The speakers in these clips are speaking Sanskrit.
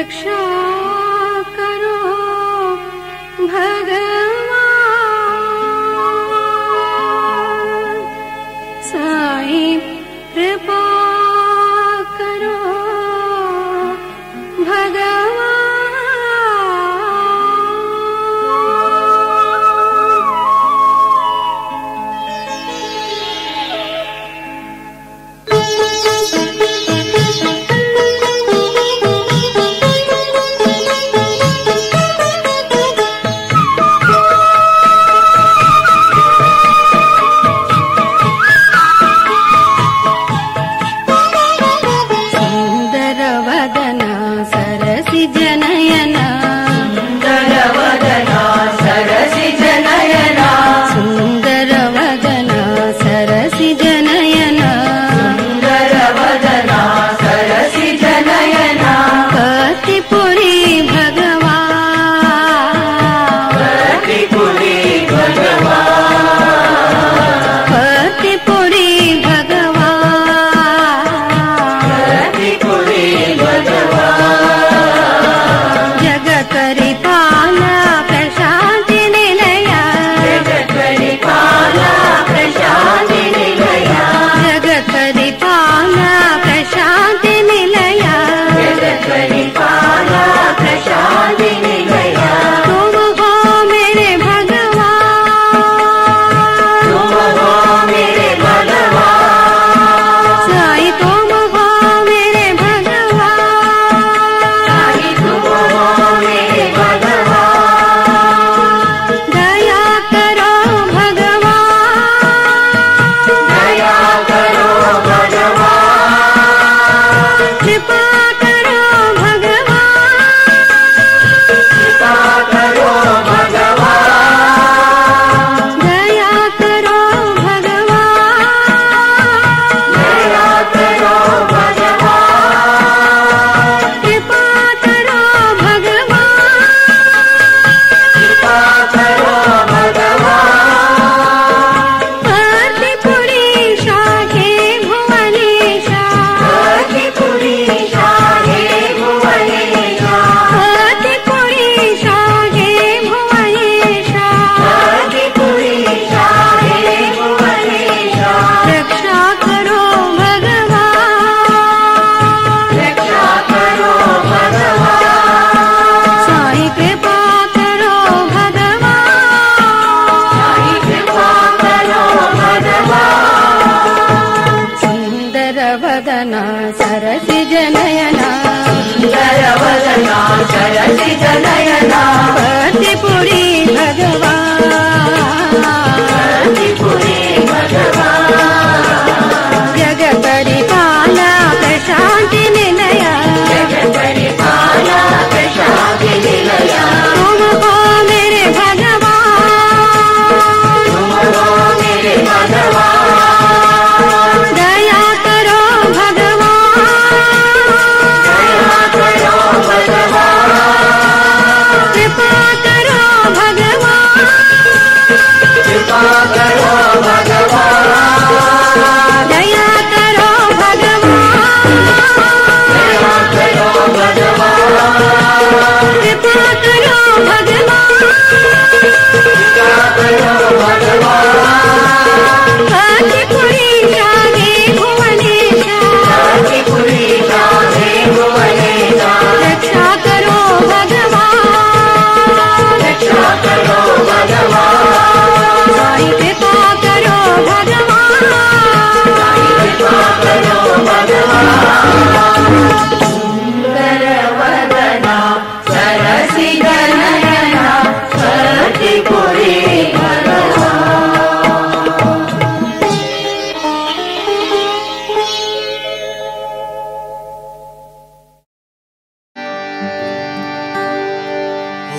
रक्षा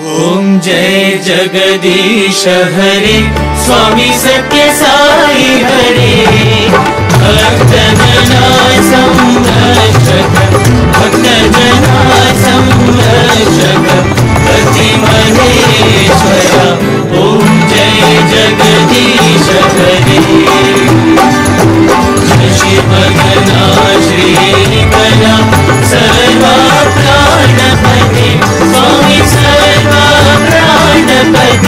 ओम जय जगदीश हरे स्वामी सत्य साई हरे। भक्तजना संरक्षक भक्तजना संरक्षक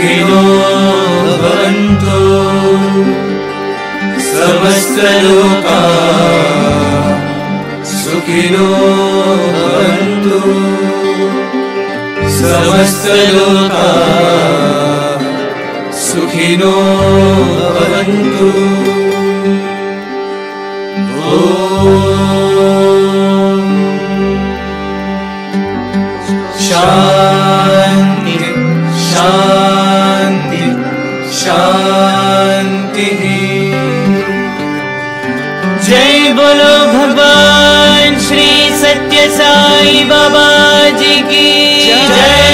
सुखिनो भवन्तु समस्तलोका सुखिनो भवन्तु समस्तलोका सुखिनो भवन्तु वदन्तु बोलो भगवान श्री सत्य साई बाबा जी की जय।